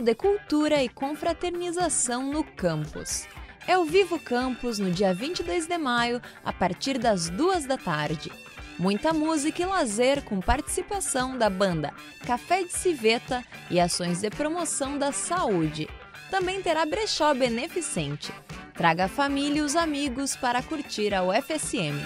De Cultura e Confraternização no campus. É o Vivo Campus no dia 22 de maio, a partir das duas da tarde. Muita música e lazer com participação da banda Café de Civeta e ações de promoção da saúde. Também terá brechó beneficente. Traga a família e os amigos para curtir a UFSM.